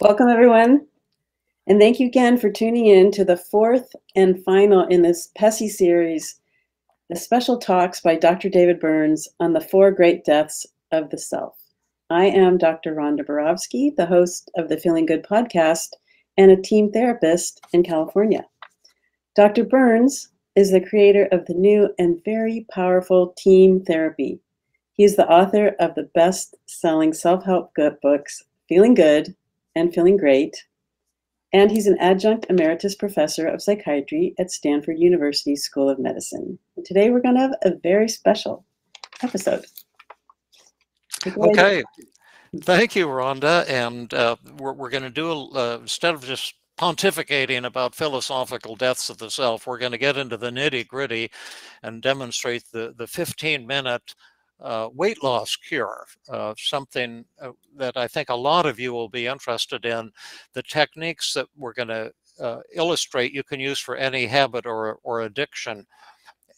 Welcome, everyone. And thank you again for tuning in to the fourth and final in this PESI series, the special talks by Dr. David Burns on the four great deaths of the self. I am Dr. Rhonda Barovsky, the host of the Feeling Good podcast and a team therapist in California. Dr. Burns is the creator of the new and very powerful team therapy. He is the author of the best selling self help books, Feeling Good and Feeling Great. And he's an adjunct emeritus professor of psychiatry at Stanford University School of Medicine. And today we're going to have a very special episode. Okay. Thank you, Rhonda. And uh, we're, we're going to do, a, uh, instead of just pontificating about philosophical deaths of the self, we're going to get into the nitty gritty and demonstrate the, the 15 minute uh, weight loss cure, uh, something uh, that I think a lot of you will be interested in. The techniques that we're going to uh, illustrate you can use for any habit or, or addiction.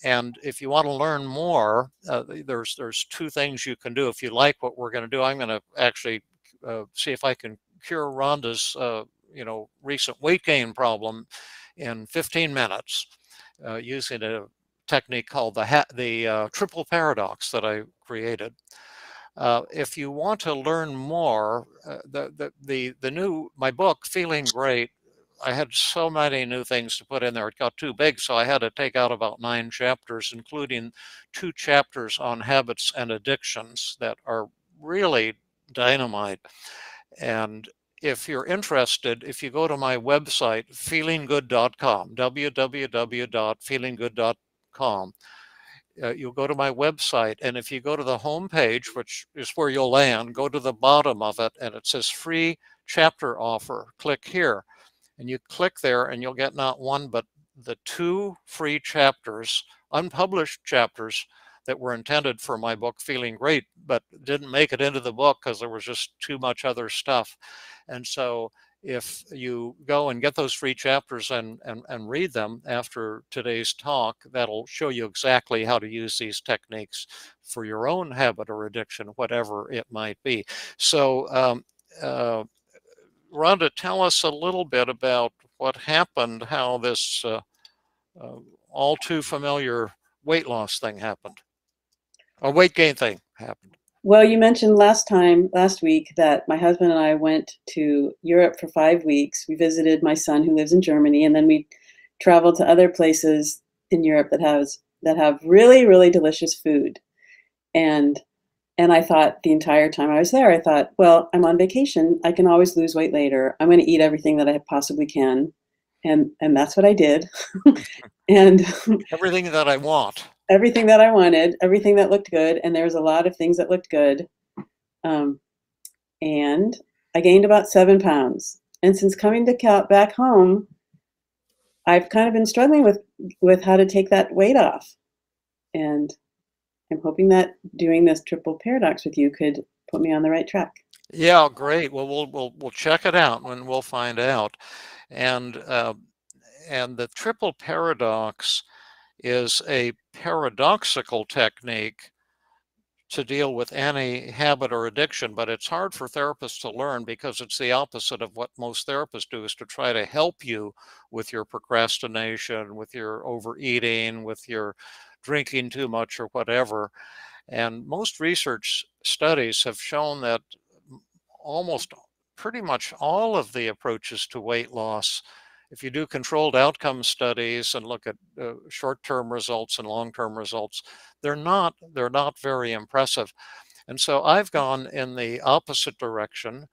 And if you want to learn more, uh, there's there's two things you can do. If you like what we're going to do, I'm going to actually uh, see if I can cure Rhonda's you know recent weight gain problem in 15 minutes using a technique called the, the uh, triple paradox that I created. Uh, if you want to learn more, uh, the, the, the, the new, my book, Feeling Great, I had so many new things to put in there. It got too big, so I had to take out about nine chapters, including two chapters on habits and addictions that are really dynamite. And if you're interested, if you go to my website, feelinggood.com, www.feelinggood.com, com. Uh, you'll go to my website, and if you go to the home page, which is where you'll land, go to the bottom of it, and it says free chapter offer. Click here, and you click there, and you'll get not one but the two free chapters, unpublished chapters that were intended for my book Feeling Great, but didn't make it into the book because there was just too much other stuff. And so if you go and get those free chapters and, and, and read them after today's talk, that'll show you exactly how to use these techniques for your own habit or addiction, whatever it might be. So, um, uh, Rhonda, tell us a little bit about what happened, how this uh, uh, all too familiar weight loss thing happened, or weight gain thing happened. Well, you mentioned last time, last week, that my husband and I went to Europe for five weeks. We visited my son who lives in Germany, and then we traveled to other places in Europe that has that have really, really delicious food. And and I thought the entire time I was there, I thought, well, I'm on vacation. I can always lose weight later. I'm going to eat everything that I possibly can, and and that's what I did. and everything that I want everything that I wanted, everything that looked good, and there was a lot of things that looked good. Um, and I gained about seven pounds. And since coming to Cal- back home, I've kind of been struggling with with how to take that weight off. And I'm hoping that doing this triple paradox with you could put me on the right track. Yeah, great. Well, we'll we'll we'll check it out and we'll find out. And uh, and the triple paradox is a paradoxical technique to deal with any habit or addiction, but it's hard for therapists to learn because it's the opposite of what most therapists do is to try to help you with your procrastination, with your overeating, with your drinking too much or whatever. And most research studies have shown that almost pretty much all of the approaches to weight loss if you do controlled outcome studies and look at uh, short-term results and long-term results, they're not they're not very impressive. And so I've gone in the opposite direction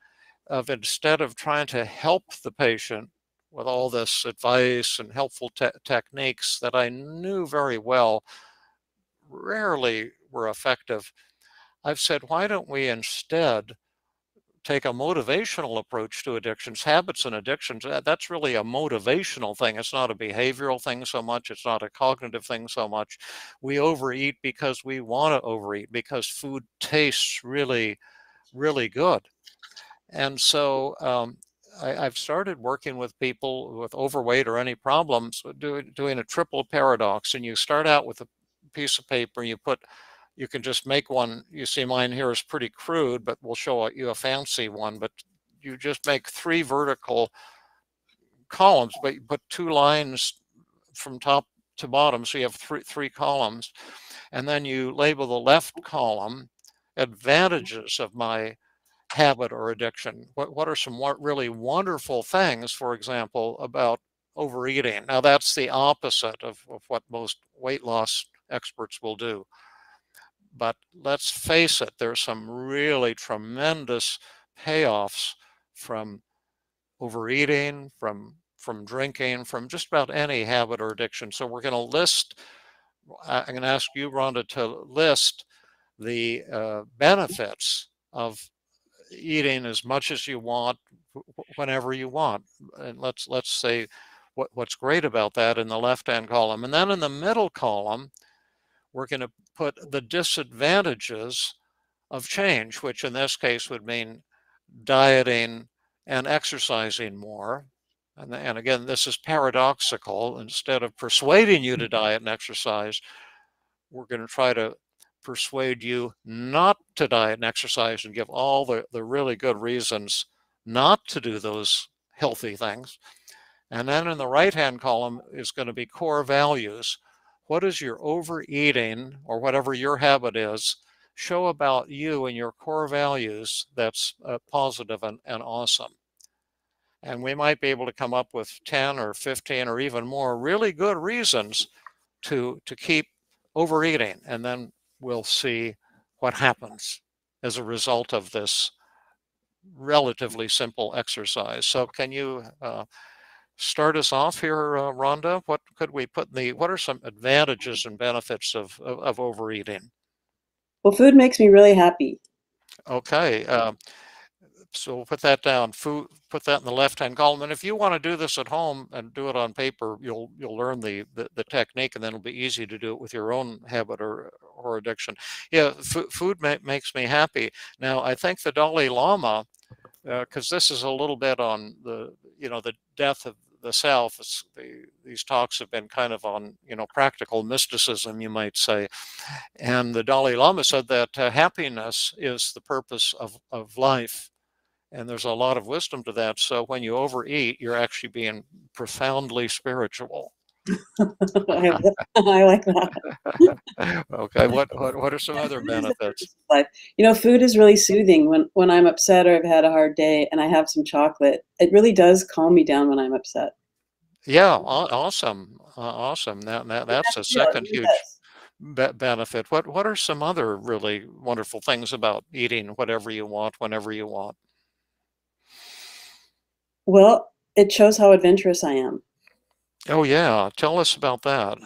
of instead of trying to help the patient with all this advice and helpful te techniques that I knew very well rarely were effective, I've said, why don't we instead take a motivational approach to addictions, habits and addictions, that's really a motivational thing. It's not a behavioral thing so much. It's not a cognitive thing so much. We overeat because we want to overeat, because food tastes really, really good. And so um, I, have started working with people with overweight or any problems, doing, doing a triple paradox. And you start out with a piece of paper, you put you can just make one. You see mine here is pretty crude, but we'll show you a fancy one. But you just make three vertical columns, but you put two lines from top to bottom, so you have three three columns, and then you label the left column advantages of my habit or addiction. What what are some really wonderful things, for example, about overeating? Now that's the opposite of, of what most weight loss experts will do. But let's face it, there's some really tremendous payoffs from overeating, from from drinking, from just about any habit or addiction. So we're going to list. I'm going to ask you, Rhonda, to list the uh, benefits of eating as much as you want, whenever you want. And let's let's say what, what's great about that in the left-hand column, and then in the middle column, we're going to put the disadvantages of change, which in this case would mean dieting and exercising more. And, and again, this is paradoxical. Instead of persuading you to mm-hmm. diet and exercise, we're going to try to persuade you not to diet and exercise and give all the, the really good reasons not to do those healthy things. And then in the right hand column is going to be core values. What is your overeating or whatever your habit is show about you and your core values that's uh, positive and, and awesome. And we might be able to come up with 10 or 15 or even more really good reasons to, to keep overeating. And then we'll see what happens as a result of this relatively simple exercise. So can you uh, start us off here, uh, Rhonda? What could we put in the, what are some advantages and benefits of, of, of overeating? Well, food makes me really happy. Okay. Um, so we'll put that down. Food, put that in the left-hand column. And if you want to do this at home and do it on paper, you'll you'll learn the, the, the technique, and then it'll be easy to do it with your own habit or or addiction. Yeah, food ma makes me happy. Now, I think the Dalai Lama, because uh, this is a little bit on the you know the death of the South, the, these talks have been kind of on, you know, practical mysticism, you might say. And the Dalai Lama said that uh, happiness is the purpose of, of life. And there's a lot of wisdom to that. So when you overeat, you're actually being profoundly spiritual. I, like that. okay. What, what what are some other benefits? You know, food is really soothing. When when I'm upset or I've had a hard day and I have some chocolate, it really does calm me down when I'm upset. Yeah, awesome, uh, awesome. That, that that's a second huge be benefit. What what are some other really wonderful things about eating whatever you want whenever you want? Well, it shows how adventurous I am. Oh yeah, tell us about that.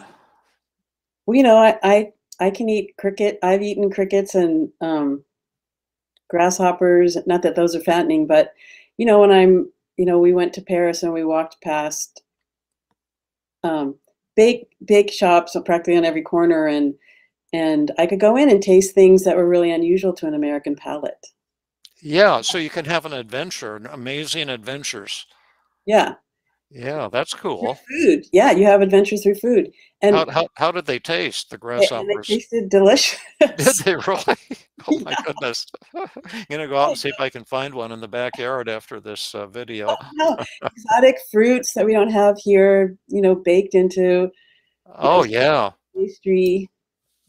Well, you know, I I, I can eat cricket. I've eaten crickets and um, grasshoppers. Not that those are fattening, but you know, when I'm, you know, we went to Paris and we walked past um, bake bake shops practically on every corner, and and I could go in and taste things that were really unusual to an American palate. Yeah, so you can have an adventure, amazing adventures. Yeah, yeah, that's cool. Food. Yeah, you have adventures through food. And how, how, how did they taste, the grasshoppers? They tasted delicious. did they really? Oh my yeah. goodness. I'm going to go out and see if I can find one in the backyard after this uh, video. no, exotic fruits that we don't have here, you know, baked into. Oh, yeah. Pastry.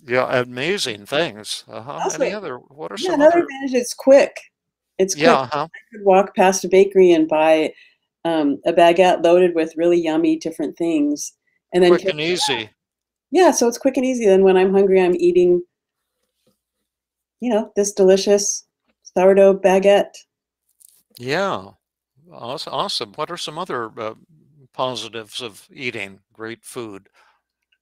Yeah, amazing things. Uh-huh. Also, Any other, what are yeah, some another other... advantage, it's quick. It's quick. Yeah, uh-huh. I could walk past a bakery and buy um, a baguette loaded with really yummy different things, and then quick and easy. Yeah, so it's quick and easy. Then when I'm hungry, I'm eating, you know, this delicious sourdough baguette. Yeah, awesome. What are some other uh, positives of eating great food?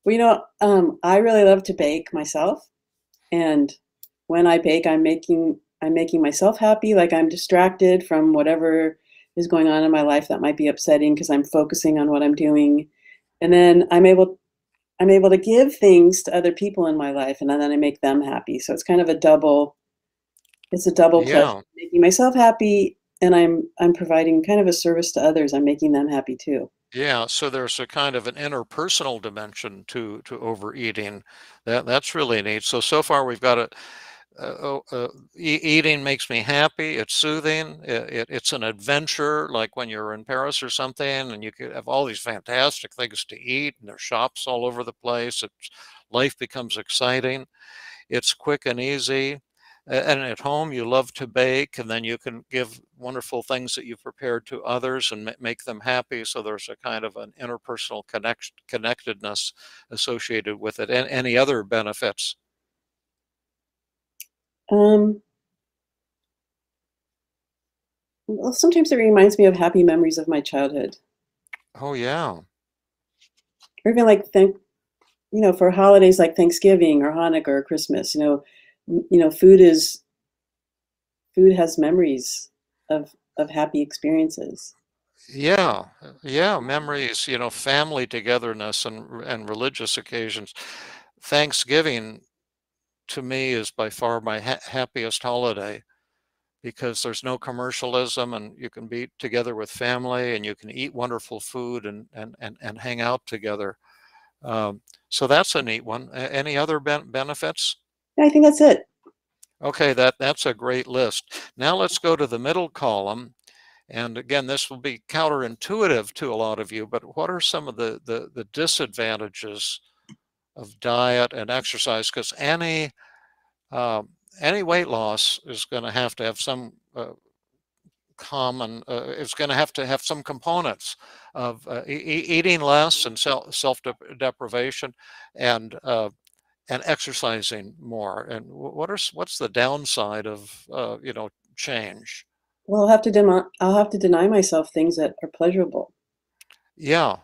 Well, you know, um, I really love to bake myself, and when I bake, I'm making I'm making myself happy. Like I'm distracted from whatever is going on in my life that might be upsetting because I'm focusing on what I'm doing. And then I'm able I'm able to give things to other people in my life and then I make them happy. So it's kind of a double it's a double yeah. pleasure making myself happy and I'm I'm providing kind of a service to others. I'm making them happy too. Yeah, so there's a kind of an interpersonal dimension to to overeating. That that's really neat. So so far we've got a uh, uh, e eating makes me happy. It's soothing. It, it, it's an adventure, like when you're in Paris or something, and you could have all these fantastic things to eat, and there's shops all over the place. It's, life becomes exciting. It's quick and easy. And at home, you love to bake, and then you can give wonderful things that you've prepared to others and make them happy. So there's a kind of an interpersonal connect connectedness associated with it. And any other benefits? Um, well, sometimes it reminds me of happy memories of my childhood. Oh yeah. Or even like thank, you know, for holidays like Thanksgiving or Hanukkah or Christmas. You know, you know, food is food has memories of of happy experiences. Yeah, yeah, memories. You know, family togetherness and and religious occasions. Thanksgiving to me is by far my ha happiest holiday because there's no commercialism and you can be together with family and you can eat wonderful food and and and, and hang out together. Um, so that's a neat one. Any other ben benefits? I think that's it. Okay that that's a great list. Now let's go to the middle column. And again this will be counterintuitive to a lot of you but what are some of the the, the disadvantages of diet and exercise because any uh, any weight loss is going to have to have some uh, common uh, it's going to have to have some components of uh, e eating less and self self deprivation and uh, and exercising more. And what are what's the downside of uh, you know change? Well i'll have to i'll have to deny myself things that are pleasurable. Yeah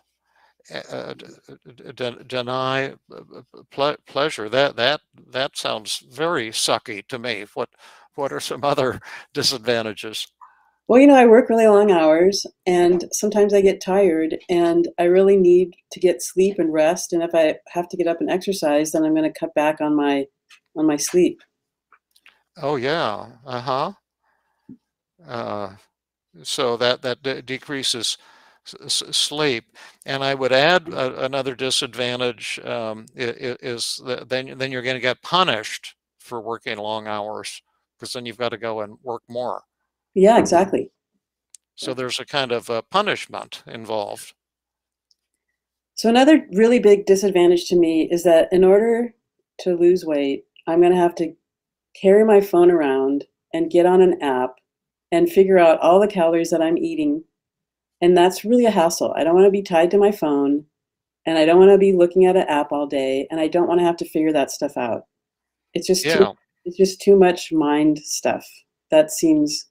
uh, deny uh, ple pleasure. That that that sounds very sucky to me. What what are some other disadvantages? Well, you know, I work really long hours, and sometimes I get tired, and I really need to get sleep and rest. And if I have to get up and exercise, then I'm going to cut back on my on my sleep. Oh yeah, uh-huh. Uh So that that decreases sleep. And I would add a, another disadvantage um, is that then, then you're going to get punished for working long hours because then you've got to go and work more. Yeah, exactly. So there's a kind of a punishment involved. So another really big disadvantage to me is that in order to lose weight, I'm going to have to carry my phone around and get on an app and figure out all the calories that I'm eating and that's really a hassle. I don't want to be tied to my phone and I don't want to be looking at an app all day and I don't want to have to figure that stuff out. It's just yeah. too, it's just too much mind stuff. That seems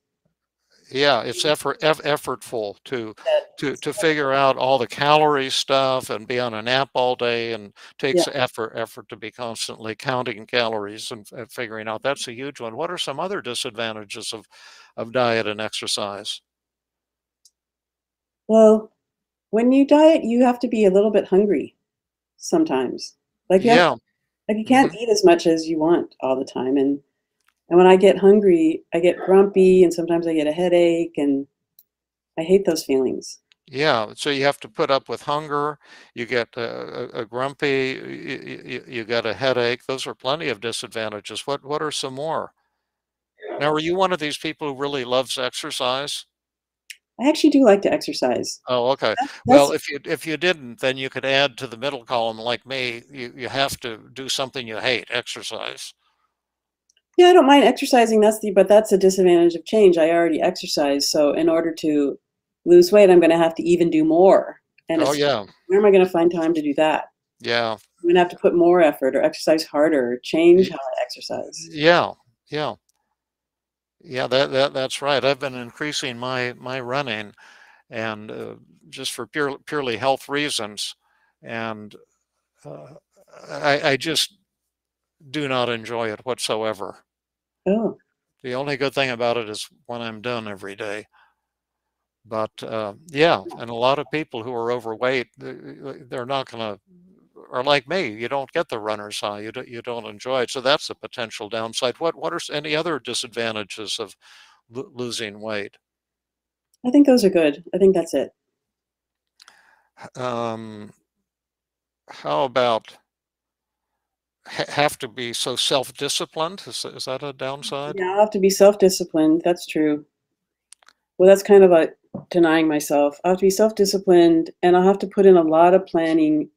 yeah it's effort eff, effortful to to to figure out all the calorie stuff and be on an app all day and takes yeah. effort effort to be constantly counting calories and, and figuring out that's a huge one what are some other disadvantages of of diet and exercise well, when you diet, you have to be a little bit hungry sometimes. Like you yeah. Like you can't mm-hmm. eat as much as you want all the time. And and when I get hungry, I get grumpy and sometimes I get a headache and I hate those feelings. Yeah, so you have to put up with hunger. You get a, a, a grumpy. You, you, you get a headache. Those are plenty of disadvantages. What what are some more? Now, are you one of these people who really loves exercise? I actually do like to exercise. Oh, okay. That's, well, if you if you didn't, then you could add to the middle column, like me. You you have to do something you hate, exercise. Yeah, I don't mind exercising. That's the but that's a disadvantage of change. I already exercise, so in order to lose weight, I'm going to have to even do more. And oh yeah, where am I going to find time to do that? Yeah, I'm going to have to put more effort or exercise harder, or change how I exercise. Yeah, yeah. Yeah, that, that that's right. I've been increasing my my running, and uh, just for pure, purely health reasons, and uh, I, I just do not enjoy it whatsoever. Oh. The only good thing about it is when I'm done every day. But uh, yeah, and a lot of people who are overweight, they're not going to are like me. You don't get the runner's high. You don't, you don't enjoy it. So that's a potential downside. What what are any other disadvantages of lo losing weight? I think those are good. I think that's it. Um, how about have to be so self-disciplined? Is, is that a downside? Yeah, I'll have to be self-disciplined. That's true. Well, that's kind of a denying myself. I'll have to be self-disciplined and I'll have to put in a lot of planning.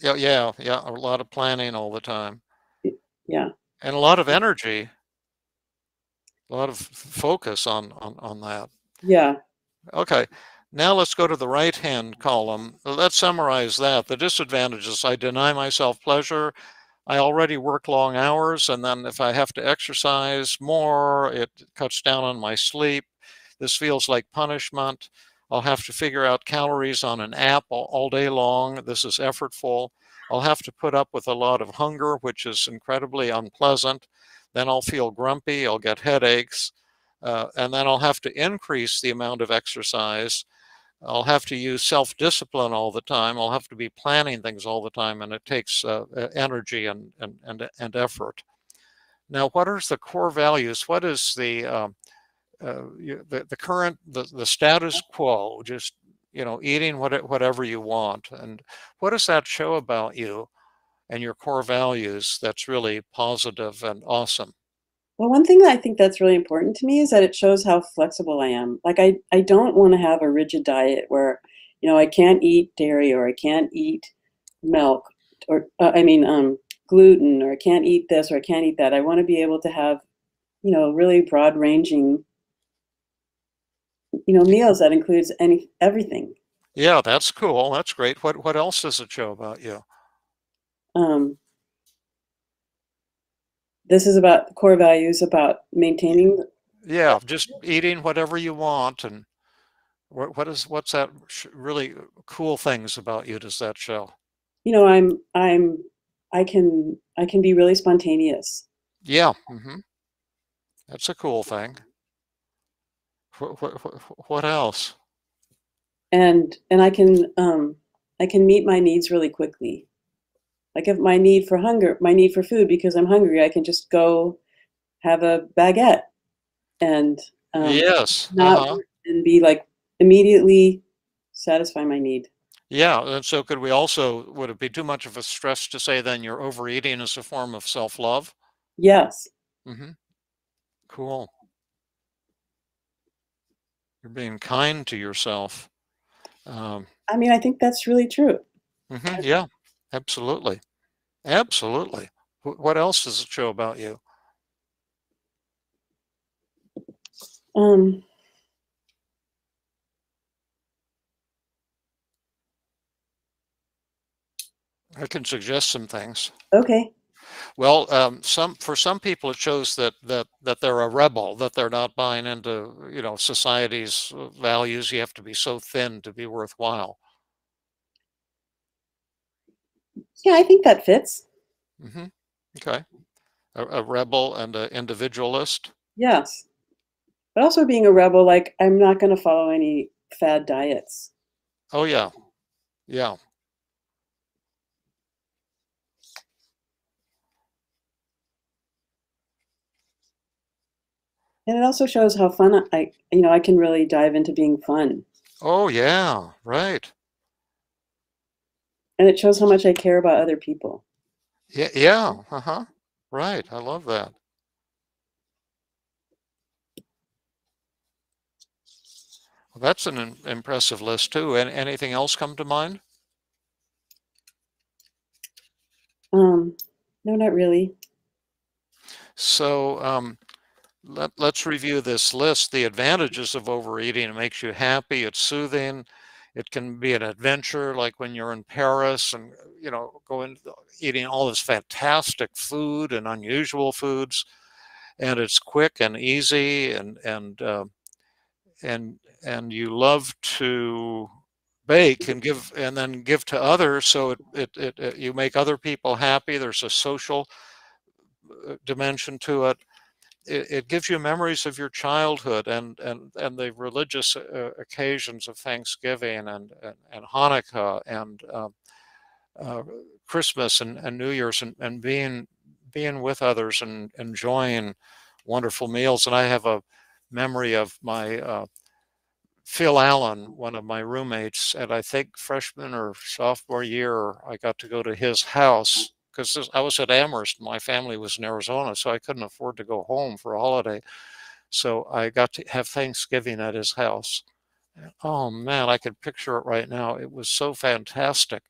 Yeah, yeah, yeah. A lot of planning all the time. Yeah. And a lot of energy. A lot of focus on on, on that. Yeah. Okay. Now let's go to the right-hand column. Let's summarize that. The disadvantages, I deny myself pleasure. I already work long hours, and then if I have to exercise more, it cuts down on my sleep. This feels like punishment. I'll have to figure out calories on an app all, all day long. This is effortful. I'll have to put up with a lot of hunger, which is incredibly unpleasant. Then I'll feel grumpy. I'll get headaches. Uh, and then I'll have to increase the amount of exercise I'll have to use self-discipline all the time. I'll have to be planning things all the time, and it takes uh, energy and, and, and, and effort. Now, what are the core values? What is the, uh, uh, the, the current, the, the status quo, just, you know, eating what, whatever you want? And what does that show about you and your core values that's really positive and awesome? Well, one thing that I think that's really important to me is that it shows how flexible I am. Like I, I don't want to have a rigid diet where, you know, I can't eat dairy or I can't eat milk or uh, I mean um, gluten or I can't eat this or I can't eat that. I want to be able to have, you know, really broad ranging, you know, meals that includes any everything. Yeah, that's cool. That's great. What what else does it show about you? Um, this is about core values about maintaining yeah just eating whatever you want and what, what is what's that really cool things about you does that show you know i'm i'm i can i can be really spontaneous yeah mm-hmm. that's a cool thing what, what, what else and and i can um i can meet my needs really quickly like if my need for hunger, my need for food because I'm hungry, I can just go have a baguette and um, yes, not uh-huh. and be like immediately satisfy my need. Yeah, and so could we also would it be too much of a stress to say then you're overeating is a form of self-love? Yes. Mm-hmm. Cool. You're being kind to yourself. Um, I mean, I think that's really true. Mm-hmm, yeah, absolutely. Absolutely. What else does it show about you? Um, I can suggest some things. Okay. Well, um, some for some people it shows that that that they're a rebel, that they're not buying into you know society's values. You have to be so thin to be worthwhile. Yeah, I think that fits. Mm-hmm. Okay. A, a rebel and an individualist. Yes. But also being a rebel, like I'm not going to follow any fad diets. Oh, yeah. Yeah. And it also shows how fun I, you know, I can really dive into being fun. Oh, yeah. Right and it shows how much I care about other people. Yeah, yeah, uh-huh. Right. I love that. Well, that's an impressive list too. And anything else come to mind? Um, no, not really. So um, let, let's review this list. The advantages of overeating, it makes you happy, it's soothing, it can be an adventure, like when you're in Paris and you know going eating all this fantastic food and unusual foods, and it's quick and easy, and and uh, and and you love to bake and give and then give to others so it, it, it, it, you make other people happy there's a social uh, dimension to it it, it, gives you memories of your childhood and and and the religious uh, occasions of Thanksgiving and and, and Hanukkah and uh, uh, Christmas and, and New Year's and, and being being with others and enjoying wonderful meals. And I have a memory of my uh, Phil Allen, one of my roommates, and I think freshman or sophomore year, I got to go to his house because I was at Amherst. My family was in Arizona, so I couldn't afford to go home for a holiday. So I got to have Thanksgiving at his house. Oh man, I could picture it right now. It was so fantastic.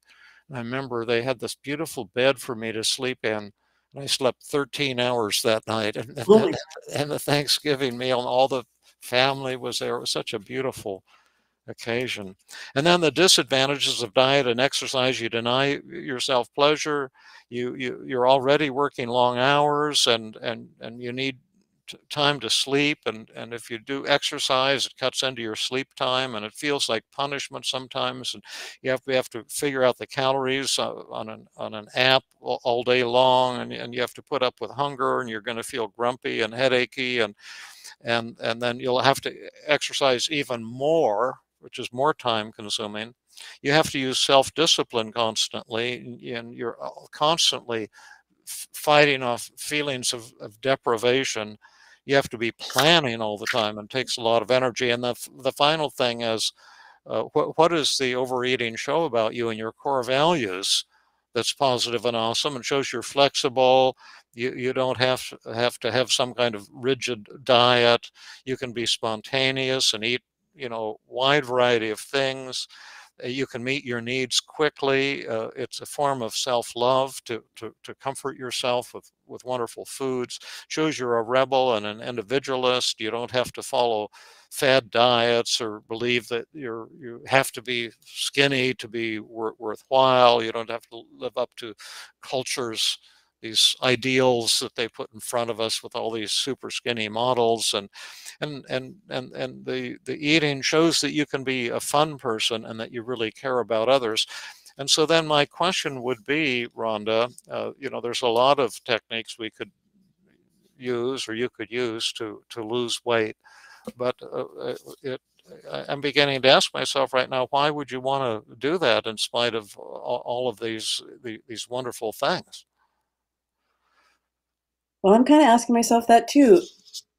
I remember they had this beautiful bed for me to sleep in. And I slept 13 hours that night. And, and, and the Thanksgiving meal, and all the family was there. It was such a beautiful occasion. And then the disadvantages of diet and exercise, you deny yourself pleasure. You, you, you're already working long hours and, and, and you need time to sleep. And, and if you do exercise, it cuts into your sleep time and it feels like punishment sometimes. And you have, we have to figure out the calories uh, on an, on an app all, all day long. And, and you have to put up with hunger and you're going to feel grumpy and headachy. And, and, and then you'll have to exercise even more which is more time consuming. You have to use self discipline constantly, and you're uh, constantly fighting off feelings of, of, deprivation. You have to be planning all the time and takes a lot of energy. And the, the final thing is uh, what, what does the overeating show about you and your core values? That's positive and awesome and shows you're flexible. You, you don't have to have to have some kind of rigid diet. You can be spontaneous and eat you know, wide variety of things. Uh, you can meet your needs quickly. Uh, it's a form of self-love to, to, to comfort yourself with, with wonderful foods. Shows you're a rebel and an individualist. You don't have to follow fad diets or believe that you're you have to be skinny to be wor- worthwhile. You don't have to live up to culture's these ideals that they put in front of us with all these super skinny models and and and and and the the eating shows that you can be a fun person and that you really care about others and so then my question would be rhonda uh, you know there's a lot of techniques we could use or you could use to to lose weight but uh, uh it I'm beginning to ask myself right now, why would you want to do that in spite of all of these these wonderful things? Well, I'm kind of asking myself that too.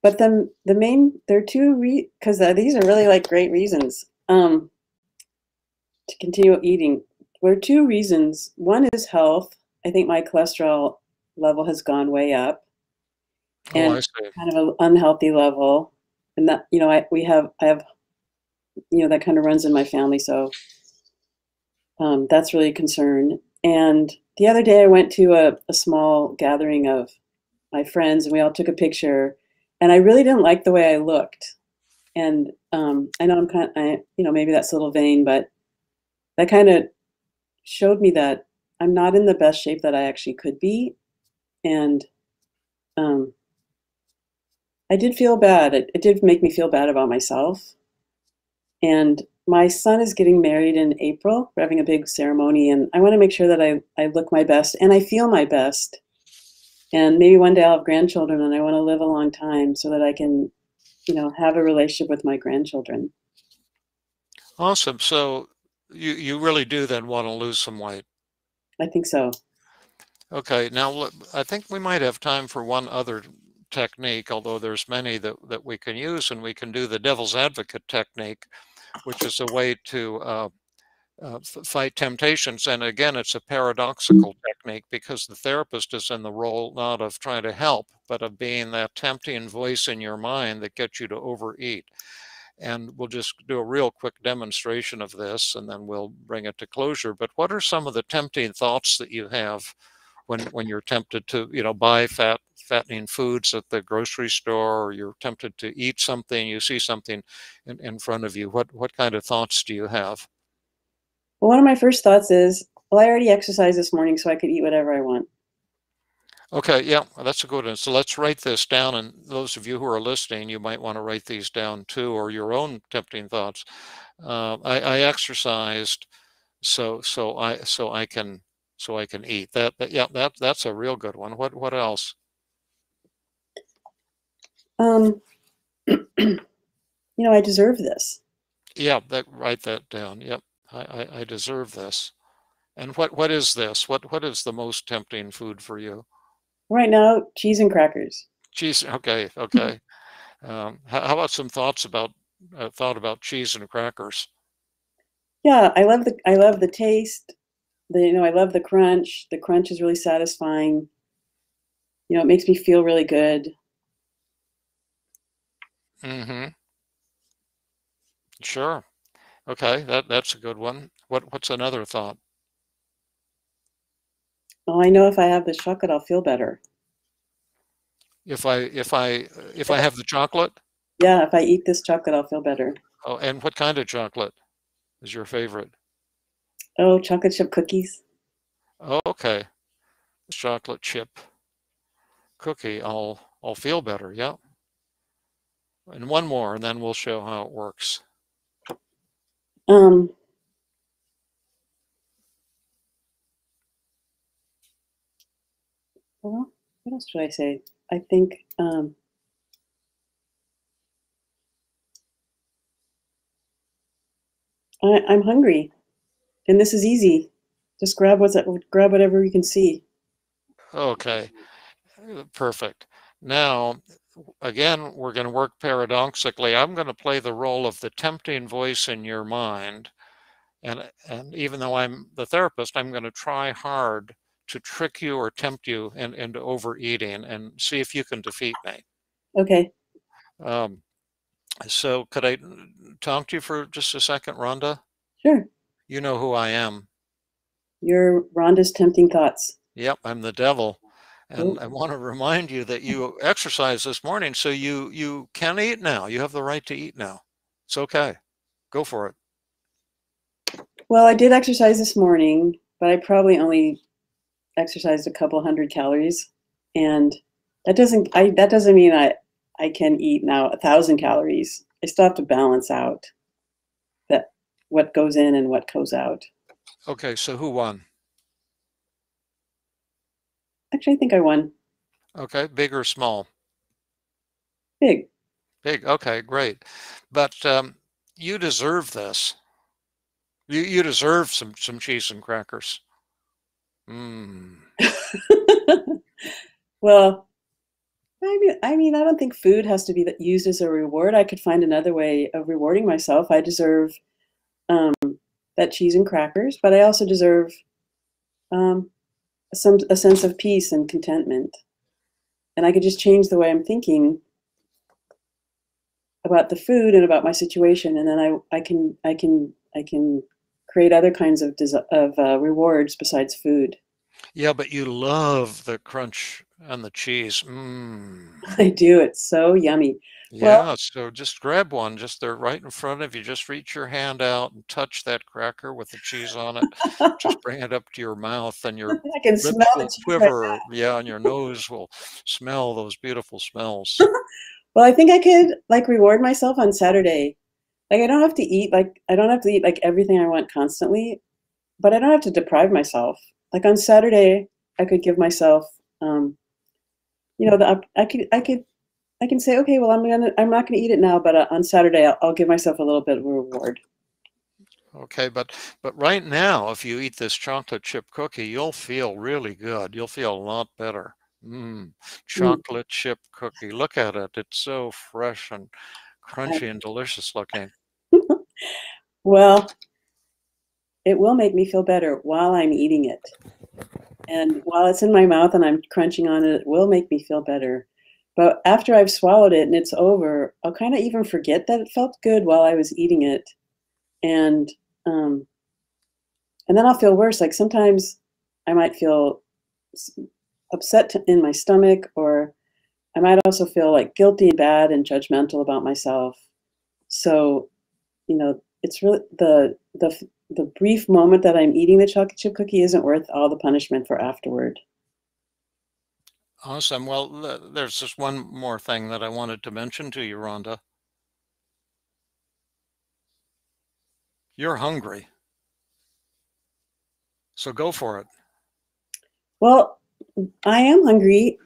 But then the main, there are two, because re- these are really like great reasons um, to continue eating. There are two reasons. One is health. I think my cholesterol level has gone way up. Oh, and kind of an unhealthy level. And that, you know, I, we have, I have, you know, that kind of runs in my family. So um, that's really a concern. And the other day I went to a, a small gathering of my friends and we all took a picture and I really didn't like the way I looked. And um, I know I'm kind of, I, you know, maybe that's a little vain, but that kind of showed me that I'm not in the best shape that I actually could be. And um, I did feel bad. It, it did make me feel bad about myself. And my son is getting married in April. We're having a big ceremony, and I want to make sure that I, I look my best and I feel my best and maybe one day I'll have grandchildren and I want to live a long time so that I can, you know, have a relationship with my grandchildren. Awesome. So you you really do then want to lose some weight. I think so. Okay. Now I think we might have time for one other technique, although there's many that, that we can use, and we can do the devil's advocate technique, which is a way to uh, uh, fight temptations. And again, it's a paradoxical technique because the therapist is in the role not of trying to help, but of being that tempting voice in your mind that gets you to overeat. And we'll just do a real quick demonstration of this and then we'll bring it to closure. But what are some of the tempting thoughts that you have when, when you're tempted to, you know, buy fat fattening foods at the grocery store or you're tempted to eat something, you see something in, in front of you? What what kind of thoughts do you have? Well, one of my first thoughts is, well, I already exercised this morning, so I could eat whatever I want. Okay, yeah, that's a good one. So let's write this down. And those of you who are listening, you might want to write these down too, or your own tempting thoughts. Uh, I, I, exercised, so so I so I can so I can eat. That, that yeah, that that's a real good one. What what else? Um, you know, I deserve this. Yeah, that write that down. Yep. I, I, I deserve this. And what, what is this? What, what is the most tempting food for you? Right now, cheese and crackers. Cheese. Okay. Okay. um, how, how, about some thoughts about uh, thought about cheese and crackers? Yeah, I love the I love the taste. the, you know, I love the crunch. The crunch is really satisfying. You know, it makes me feel really good. Mm-hmm. Sure. Okay, that that's a good one. What what's another thought? Oh, I know if I have this chocolate, I'll feel better. If I if I if I have the chocolate? Yeah, if I eat this chocolate, I'll feel better. Oh, and what kind of chocolate is your favorite? Oh, chocolate chip cookies. Oh, okay. Chocolate chip cookie. I'll I'll feel better. Yeah. And one more, and then we'll show how it works. Um, well, what else should I say? I think um, I, I'm hungry, and this is easy. Just grab what's grab whatever you can see. Okay, perfect. Now, again, we're going to work paradoxically. I'm going to play the role of the tempting voice in your mind. And, and even though I'm the therapist, I'm going to try hard to trick you or tempt you in, into overeating and see if you can defeat me. Okay. Um, so could I talk to you for just a second, Rhonda? Sure. You know who I am. You're Rhonda's tempting thoughts. Yep, I'm the devil. And I want to remind you that you exercised this morning, so you you can eat now. You have the right to eat now. It's okay. Go for it. Well, I did exercise this morning, but I probably only exercised a couple hundred calories, and that doesn't I that doesn't mean I I can eat now a thousand calories. I still have to balance out that what goes in and what goes out. Okay, so who won? Actually, I think I won. Okay, big or small? Big. Big. Okay, great. But um, you deserve this. You you deserve some some cheese and crackers. Mm. well, I mean, I mean, I don't think food has to be used as a reward. I could find another way of rewarding myself. I deserve um, that cheese and crackers, but I also deserve um, some a sense of peace and contentment. And I could just change the way I'm thinking about the food and about my situation, and then I I can I can I can create other kinds of of uh, rewards besides food. Yeah, but you love the crunch and the cheese. Mm. I do. It's so yummy. Yeah, well, so just grab one, just there right in front of you. Just reach your hand out and touch that cracker with the cheese on it. just bring it up to your mouth, and your I can smell will quiver. Right yeah, and your nose will smell those beautiful smells. well, I think I could like reward myself on Saturday. Like I don't have to eat like I don't have to eat like everything I want constantly, but I don't have to deprive myself. Like on Saturday, I could give myself, um, you know, the I could I could I can say, okay, well, I'm gonna, I'm not gonna eat it now, but uh, on Saturday, I'll, I'll, give myself a little bit of a reward. Okay, but but right now, if you eat this chocolate chip cookie, you'll feel really good. You'll feel a lot better. Mmm, chocolate mm. chip cookie. Look at it; it's so fresh and crunchy and delicious looking. well, it will make me feel better while I'm eating it, and while it's in my mouth and I'm crunching on it, it will make me feel better. But after I've swallowed it and it's over, I'll kind of even forget that it felt good while I was eating it, and um, and then I'll feel worse. Like sometimes I might feel upset in my stomach, or I might also feel like guilty and bad and judgmental about myself. So, you know, it's really the the the brief moment that I'm eating the chocolate chip cookie isn't worth all the punishment for afterward. Awesome. Well, there's just one more thing that I wanted to mention to you, Rhonda. You're hungry. So go for it. Well, I am hungry,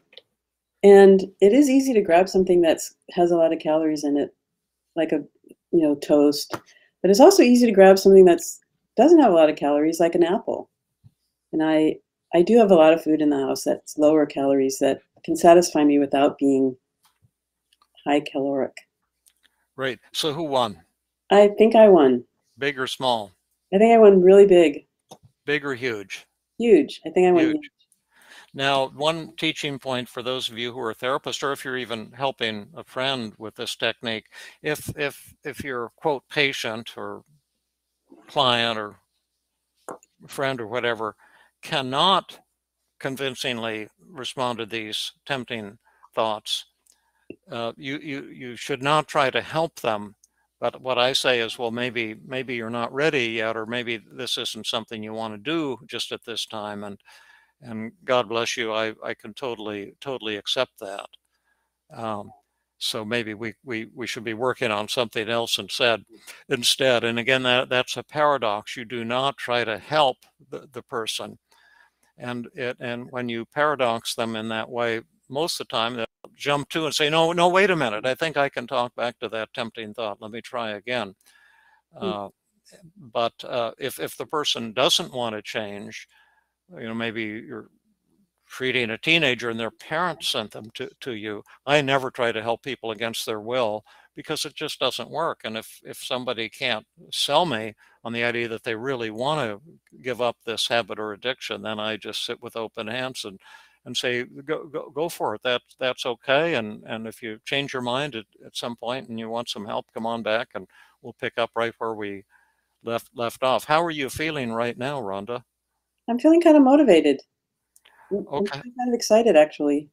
and it is easy to grab something that has a lot of calories in it, like a you know toast. But it's also easy to grab something that's doesn't have a lot of calories, like an apple. And I I do have a lot of food in the house that's lower calories that can satisfy me without being high caloric. Right. So who won? I think I won. Big or small? I think I won really big. Big or huge? Huge. I think I won Huge. huge. Now, one teaching point for those of you who are therapists, or if you're even helping a friend with this technique, if if if your quote patient or client or friend or whatever cannot convincingly respond to these tempting thoughts, uh, you you you should not try to help them. But what I say is, well, maybe maybe you're not ready yet, or maybe this isn't something you want to do just at this time, and and God bless you. I, I can totally, totally accept that. Um, so maybe we, we, we should be working on something else instead. Instead, and again, that, that's a paradox. You do not try to help the, the person, and it and when you paradox them in that way, most of the time they'll jump to and say, "No, no, wait a minute. I think I can talk back to that tempting thought. Let me try again." Uh, but uh, if if the person doesn't want to change, you know, maybe you're treating a teenager and their parents sent them to, to you. I never try to help people against their will because it just doesn't work. And if, if somebody can't sell me on the idea that they really want to give up this habit or addiction, then I just sit with open hands and, and say, go, go, go for it. That, that's okay. And, and if you change your mind at, at some point and you want some help, come on back and we'll pick up right where we left, left off. How are you feeling right now, Rhonda? I'm feeling kind of motivated. I'm Okay. kind of excited, actually.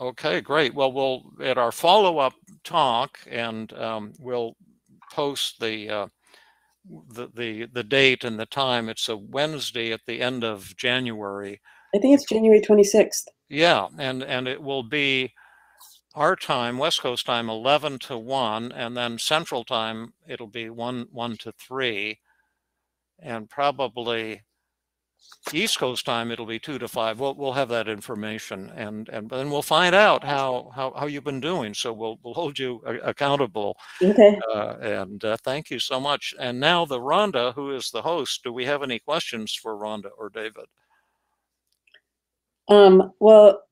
Okay, great. Well, we'll at our follow-up talk, and um, we'll post the, uh, the the the date and the time. It's a Wednesday at the end of January. I think it's January 26th. Yeah, and and it will be our time, West Coast time, eleven to one, and then Central time it'll be one one to three, and probably East Coast time, it'll be two to five. We'll we'll have that information, and and then we'll find out how how, how you've been doing. So we'll we'll hold you accountable. Okay. Uh, and uh, thank you so much. And now the Rhonda, who is the host, do we have any questions for Rhonda or David? Um, well,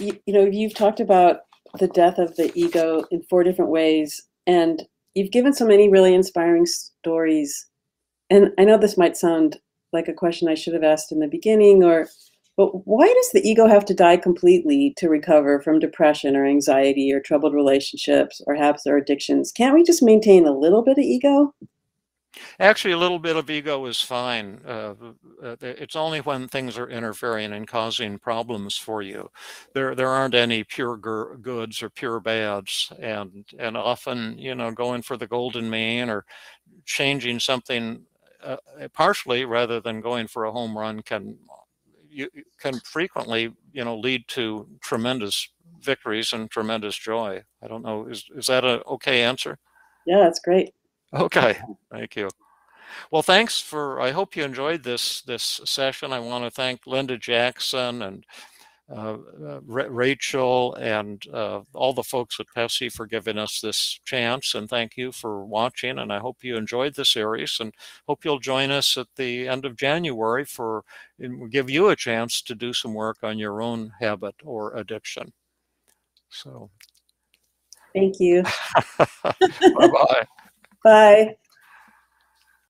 you, you know, you've talked about the death of the ego in four different ways, and you've given so many really inspiring stories. And I know this might sound like a question I should have asked in the beginning, or but why does the ego have to die completely to recover from depression or anxiety or troubled relationships or habits or addictions? Can't we just maintain a little bit of ego? Actually, a little bit of ego is fine. Uh, uh, it's only when things are interfering and causing problems for you. There, there aren't any pure goods or pure bads, and and often, you know, going for the golden mean or changing something uh, partially rather than going for a home run can you can frequently, you know, lead to tremendous victories and tremendous joy. I don't know, is is that an okay answer? Yeah, that's great. Okay, thank you. Well, thanks for, I hope you enjoyed this this session. I want to thank Linda Jackson and uh, uh, Rachel and uh, all the folks at PESI for giving us this chance. And thank you for watching. And I hope you enjoyed the series and hope you'll join us at the end of January for, give you a chance to do some work on your own habit or addiction. So, Thank you. bye bye. Bye.